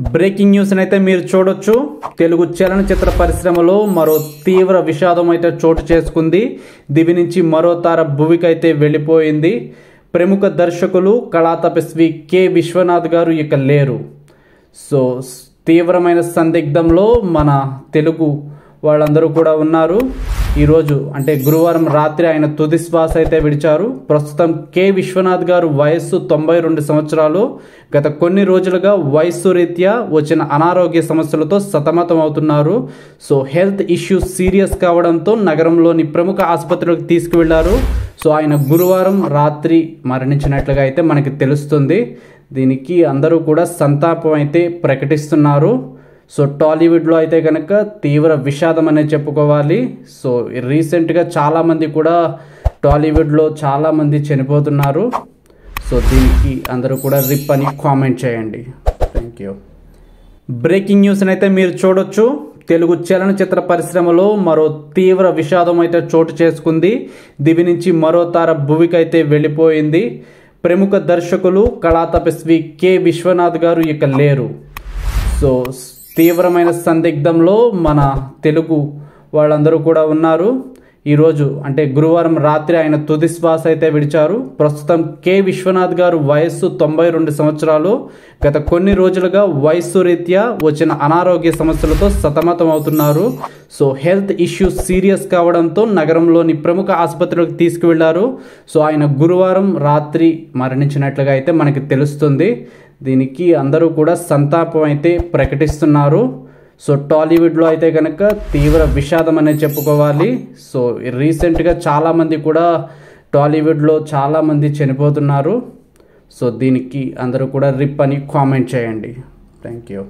Breaking news అయితే మీరు చూడొచ్చు. తెలుగు చలనచిత్ర పరిశ్రమలో మరో తీవ్ర విషాదం అయితే చోటు చేసుకుంది. దివి నుంచి మరో తార భువికైతే వెళ్ళిపోయింది. ప్రముఖ దర్శకులు కళా తపస్వి కె. విశ్వనాథ్ గారు ఇక లేరు. సో తీవ్రమైన సందిగ్ధంలో మన తెలుగు వాళ్ళందరూ కూడా ఉన్నారు. ఈరోజు అంటే గురువారం రాత్రి ఆయన తుది శ్వాస అయితే విడిచారు. ప్రస్తుతం కె. విశ్వనాథ్ గారు వయస్సు తొంభై రెండు సంవత్సరాలు. గత కొన్ని రోజులుగా వయస్సు రీత్యా వచ్చిన అనారోగ్య సమస్యలతో సతమతం అవుతున్నారు. సో హెల్త్ ఇష్యూస్ సీరియస్ కావడంతో నగరంలోని ప్రముఖ ఆసుపత్రులకు తీసుకువెళ్ళారు. సో ఆయన గురువారం రాత్రి మరణించినట్లుగా అయితే మనకి తెలుస్తుంది. దీనికి అందరూ కూడా సంతాపం అయితే ప్రకటిస్తున్నారు. సో టాలీవుడ్లో అయితే కనుక తీవ్ర విషాదం అనేది చెప్పుకోవాలి. సో రీసెంట్గా చాలామంది కూడా టాలీవుడ్లో చాలామంది చనిపోతున్నారు. సో దీనికి అందరూ కూడా రిప్ అని కామెంట్ చేయండి. థ్యాంక్ యూ బ్రేకింగ్ న్యూస్ని అయితే మీరు చూడొచ్చు. తెలుగు చలనచిత్ర పరిశ్రమలో మరో తీవ్ర విషాదం అయితే చోటు చేసుకుంది. దివి నుంచి మరో తార భువికైతే వెళ్ళిపోయింది. ప్రముఖ దర్శకులు కళాతపస్వి కె విశ్వనాథ్ గారు ఇక లేరు. సో తీవ్రమైన సందిగ్ధంలో మన తెలుగు వాళ్ళందరూ కూడా ఉన్నారు. ఈరోజు అంటే గురువారం రాత్రి ఆయన తుది శ్వాస అయితే విడిచారు. ప్రస్తుతం కె విశ్వనాథ్ గారు వయస్సు తొంభై రెండు సంవత్సరాలు. గత కొన్ని రోజులుగా వయస్సు రీత్యా వచ్చిన అనారోగ్య సమస్యలతో సతమతం అవుతున్నారు. సో హెల్త్ ఇష్యూస్ సీరియస్ కావడంతో నగరంలోని ప్రముఖ ఆసుపత్రులకు తీసుకువెళ్ళారు. సో ఆయన గురువారం రాత్రి మరణించినట్లుగా అయితే మనకి తెలుస్తుంది. దీనికి అందరూ కూడా సంతాపం అయితే ప్రకటిస్తున్నారు. సో టాలీవుడ్లో అయితే కనుక తీవ్ర విషాదం అనేది చెప్పుకోవాలి. సో రీసెంట్గా చాలామంది కూడా టాలీవుడ్లో చాలామంది చనిపోతున్నారు. సో దీనికి అందరూ కూడా రిప్ అని కామెంట్ చేయండి. Thank you.